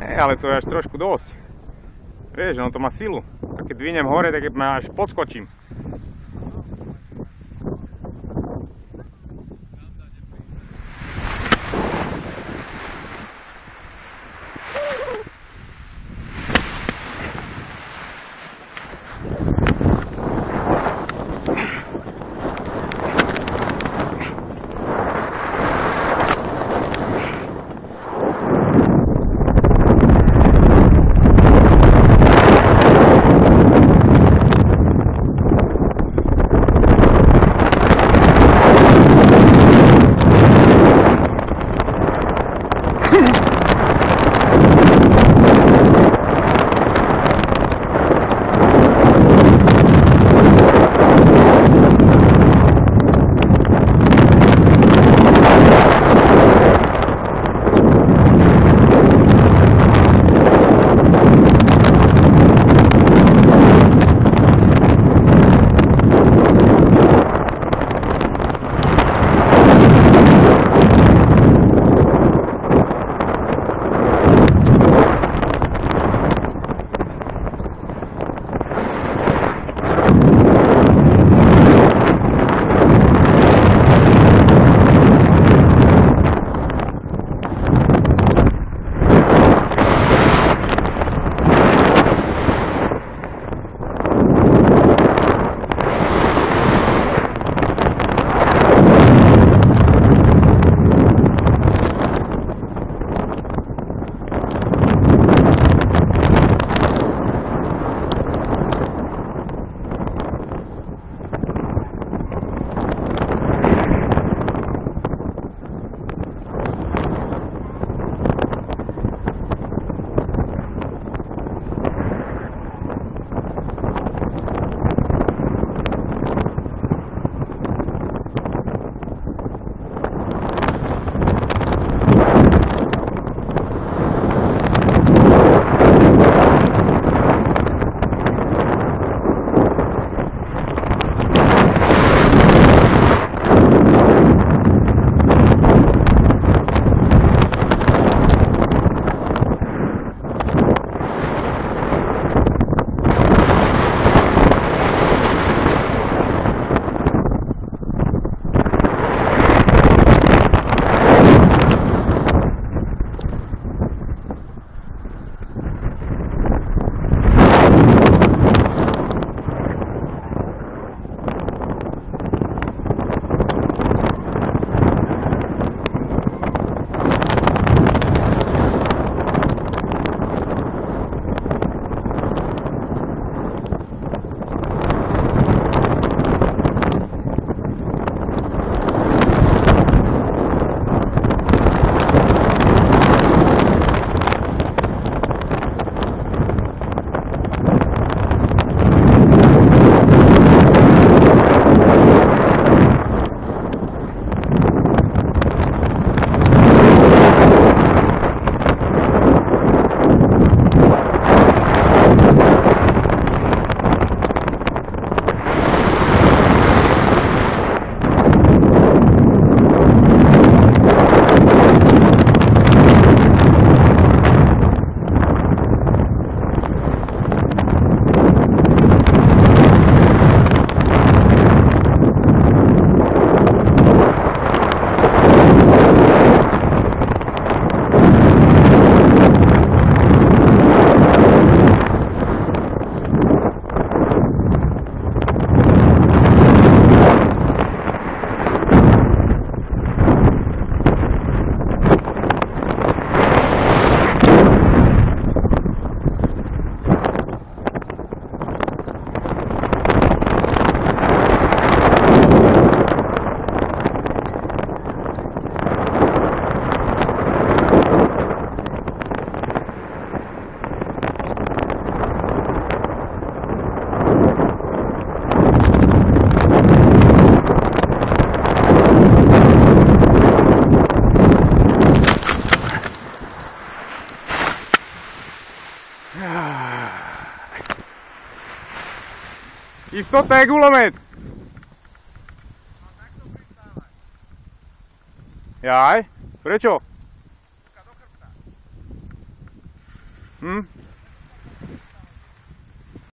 E, ale to je až trošku dosť. Vieš, ono to má silu. Tak keď dvinem hore, tak ma až podskočím. Istota je gulomet. Jaj, prečo? Hm?